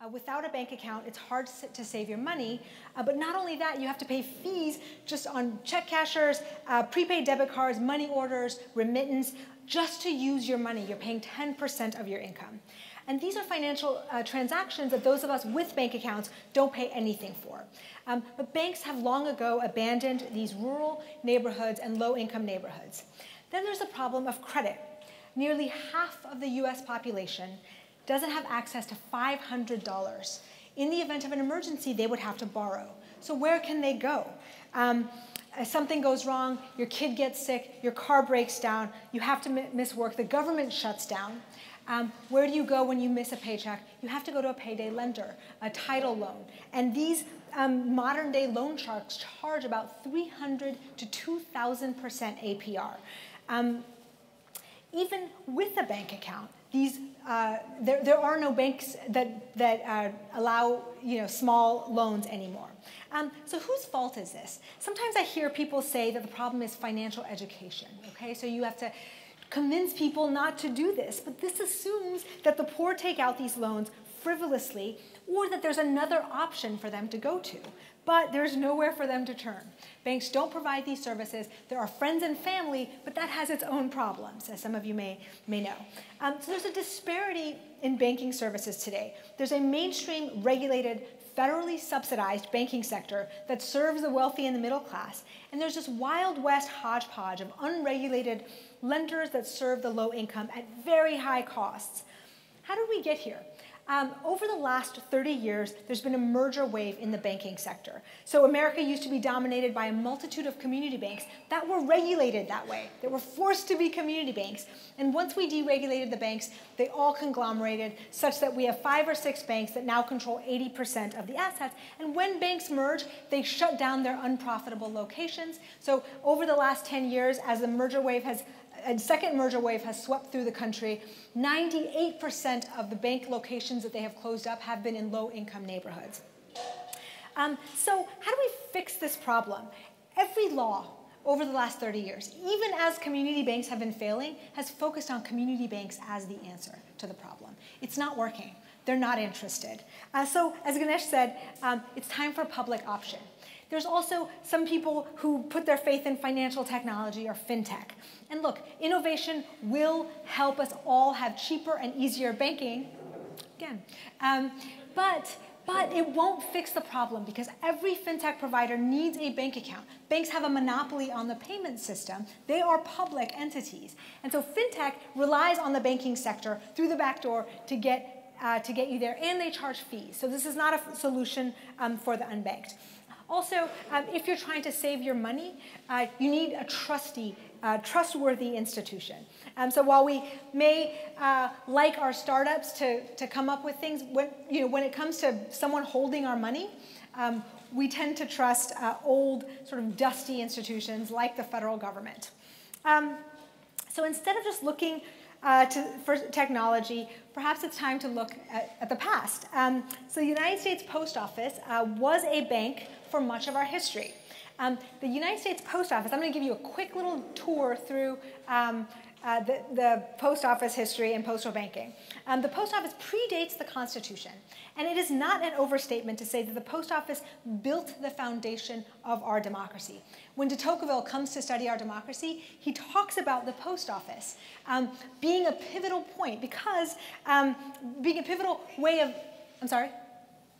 Uh, without a bank account, it's hard to save your money. Uh, but not only that, you have to pay fees just on check cashers, uh, prepaid debit cards, money orders, remittance, just to use your money. You're paying 10% of your income. And these are financial uh, transactions that those of us with bank accounts don't pay anything for. Um, but banks have long ago abandoned these rural neighborhoods and low income neighborhoods. Then there's the problem of credit. Nearly half of the US population doesn't have access to $500. In the event of an emergency, they would have to borrow. So where can they go? Um, something goes wrong, your kid gets sick, your car breaks down, you have to miss work, the government shuts down. Um, where do you go when you miss a paycheck? You have to go to a payday lender, a title loan. And these um, modern day loan sharks charge about 300 to 2,000% APR. Um, even with a bank account, these, uh, there, there are no banks that, that uh, allow you know, small loans anymore. Um, so whose fault is this? Sometimes I hear people say that the problem is financial education, okay? So you have to convince people not to do this, but this assumes that the poor take out these loans frivolously or that there's another option for them to go to but there's nowhere for them to turn. Banks don't provide these services. There are friends and family, but that has its own problems, as some of you may, may know. Um, so there's a disparity in banking services today. There's a mainstream regulated federally subsidized banking sector that serves the wealthy and the middle class. And there's this Wild West hodgepodge of unregulated lenders that serve the low income at very high costs. How did we get here? Um, over the last 30 years, there's been a merger wave in the banking sector. So America used to be dominated by a multitude of community banks that were regulated that way, that were forced to be community banks. And once we deregulated the banks, they all conglomerated such that we have five or six banks that now control 80% of the assets. And when banks merge, they shut down their unprofitable locations. So over the last 10 years, as the merger wave has a second merger wave has swept through the country. 98% of the bank locations that they have closed up have been in low income neighborhoods. Um, so how do we fix this problem? Every law over the last 30 years, even as community banks have been failing, has focused on community banks as the answer to the problem. It's not working. They're not interested. Uh, so as Ganesh said, um, it's time for public option. There's also some people who put their faith in financial technology or fintech. And look, innovation will help us all have cheaper and easier banking, again. Um, but but it won't fix the problem because every fintech provider needs a bank account. Banks have a monopoly on the payment system. They are public entities. And so fintech relies on the banking sector through the back door to get, uh, to get you there, and they charge fees. So this is not a solution um, for the unbanked. Also, um, if you're trying to save your money, uh, you need a trusty, uh, trustworthy institution. Um, so while we may uh, like our startups to, to come up with things, when, you know, when it comes to someone holding our money, um, we tend to trust uh, old, sort of dusty institutions like the federal government. Um, so instead of just looking uh, to, for technology, perhaps it's time to look at, at the past. Um, so the United States Post Office uh, was a bank for much of our history. Um, the United States Post Office, I'm going to give you a quick little tour through um, uh, the, the, post office history and postal banking. Um, the post office predates the Constitution, and it is not an overstatement to say that the post office built the foundation of our democracy. When de Tocqueville comes to study our democracy, he talks about the post office um, being a pivotal point because um, being a pivotal way of, I'm sorry?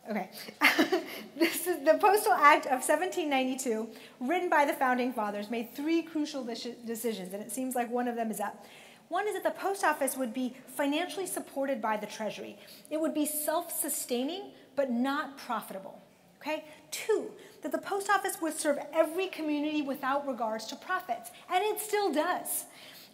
Okay. this is the Postal Act of 1792, written by the Founding Fathers, made three crucial decisions, and it seems like one of them is up. One is that the post office would be financially supported by the Treasury. It would be self-sustaining, but not profitable. Okay? Two, that the post office would serve every community without regards to profits, and it still does.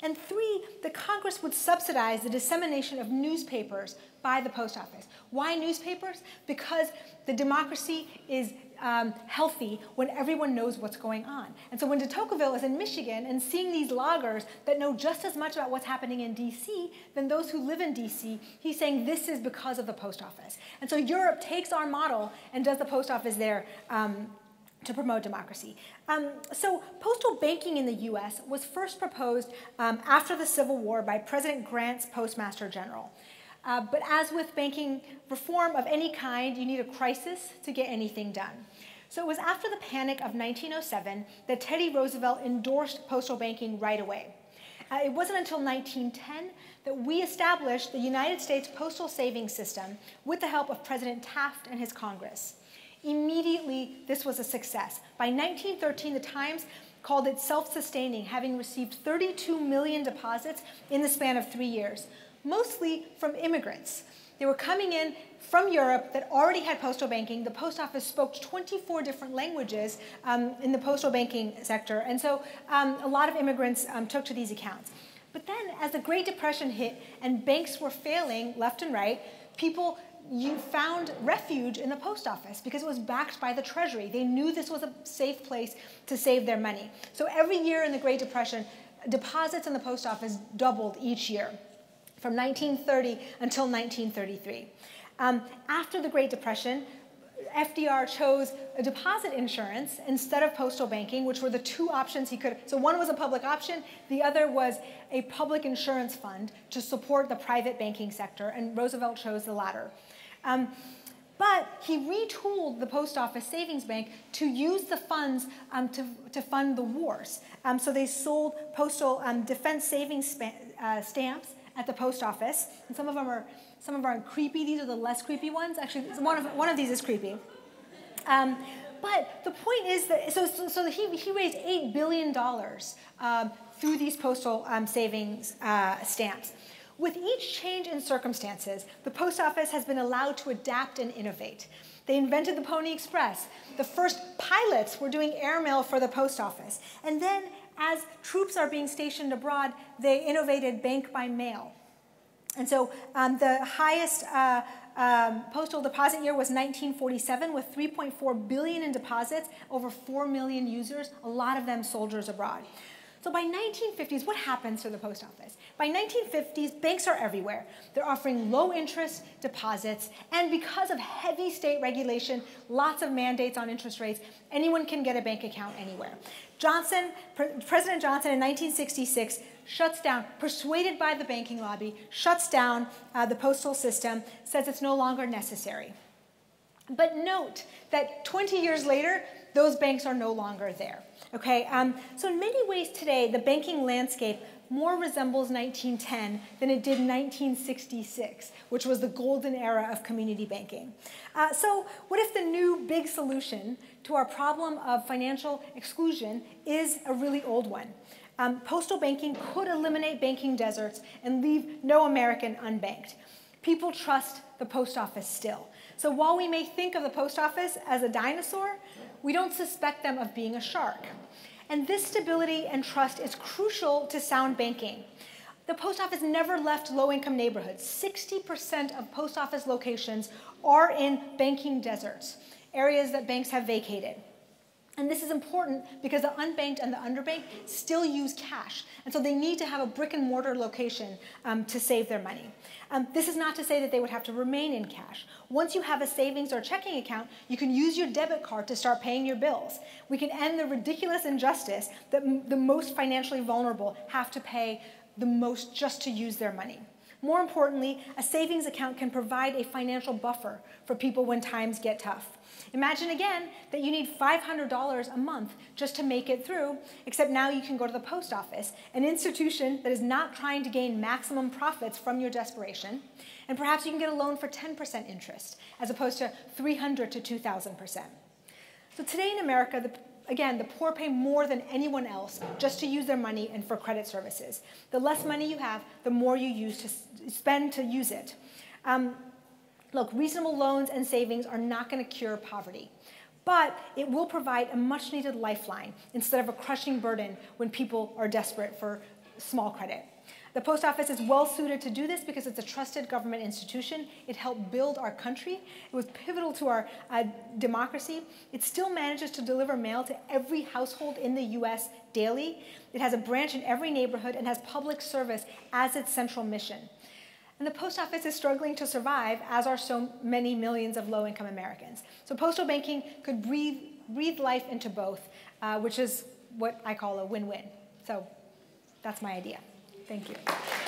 And three, the Congress would subsidize the dissemination of newspapers by the post office. Why newspapers? Because the democracy is um, healthy when everyone knows what's going on. And so when de Tocqueville is in Michigan and seeing these loggers that know just as much about what's happening in DC than those who live in DC, he's saying this is because of the post office. And so Europe takes our model and does the post office there um, to promote democracy. Um, so postal banking in the US was first proposed um, after the Civil War by President Grant's Postmaster General. Uh, but as with banking reform of any kind, you need a crisis to get anything done. So it was after the panic of 1907 that Teddy Roosevelt endorsed postal banking right away. Uh, it wasn't until 1910 that we established the United States Postal Savings System with the help of President Taft and his Congress. Immediately, this was a success. By 1913, the Times called it self-sustaining, having received 32 million deposits in the span of three years, mostly from immigrants. They were coming in from Europe that already had postal banking. The post office spoke 24 different languages um, in the postal banking sector, and so um, a lot of immigrants um, took to these accounts. But then, as the Great Depression hit and banks were failing left and right, people you found refuge in the post office because it was backed by the Treasury. They knew this was a safe place to save their money. So every year in the Great Depression, deposits in the post office doubled each year from 1930 until 1933. Um, after the Great Depression, FDR chose a deposit insurance instead of postal banking, which were the two options he could. So one was a public option, the other was a public insurance fund to support the private banking sector, and Roosevelt chose the latter. Um, but he retooled the post office savings bank to use the funds um, to, to fund the wars. Um, so they sold postal um, defense savings uh, stamps at the post office, and some of them are some of them are creepy. These are the less creepy ones. Actually, one of one of these is creepy. Um, but the point is that so so, so he he raised eight billion dollars um, through these postal um, savings uh, stamps. With each change in circumstances, the post office has been allowed to adapt and innovate. They invented the Pony Express. The first pilots were doing airmail for the post office. And then, as troops are being stationed abroad, they innovated bank by mail. And so um, the highest uh, um, postal deposit year was 1947 with 3.4 billion in deposits, over 4 million users, a lot of them soldiers abroad. So by 1950s, what happens to the post office? By 1950s, banks are everywhere. They're offering low interest deposits, and because of heavy state regulation, lots of mandates on interest rates, anyone can get a bank account anywhere. Johnson, Pre President Johnson in 1966 shuts down, persuaded by the banking lobby, shuts down uh, the postal system, says it's no longer necessary. But note that 20 years later, those banks are no longer there. Okay, um, so in many ways today, the banking landscape more resembles 1910 than it did 1966, which was the golden era of community banking. Uh, so what if the new big solution to our problem of financial exclusion is a really old one? Um, postal banking could eliminate banking deserts and leave no American unbanked. People trust the post office still. So while we may think of the post office as a dinosaur, we don't suspect them of being a shark. And this stability and trust is crucial to sound banking. The post office never left low-income neighborhoods. 60% of post office locations are in banking deserts, areas that banks have vacated. And this is important because the unbanked and the underbanked still use cash. And so they need to have a brick and mortar location um, to save their money. Um, this is not to say that they would have to remain in cash. Once you have a savings or checking account, you can use your debit card to start paying your bills. We can end the ridiculous injustice that the most financially vulnerable have to pay the most just to use their money. More importantly, a savings account can provide a financial buffer for people when times get tough. Imagine again that you need $500 a month just to make it through, except now you can go to the post office, an institution that is not trying to gain maximum profits from your desperation, and perhaps you can get a loan for 10% interest, as opposed to 300 to 2,000%. So today in America, the again, the poor pay more than anyone else just to use their money and for credit services. The less money you have, the more you use to spend to use it. Um, Look, reasonable loans and savings are not going to cure poverty, but it will provide a much needed lifeline instead of a crushing burden when people are desperate for small credit. The post office is well suited to do this because it's a trusted government institution. It helped build our country. It was pivotal to our uh, democracy. It still manages to deliver mail to every household in the US daily. It has a branch in every neighborhood and has public service as its central mission. And the post office is struggling to survive, as are so many millions of low-income Americans. So postal banking could breathe, breathe life into both, uh, which is what I call a win-win. So that's my idea. Thank you.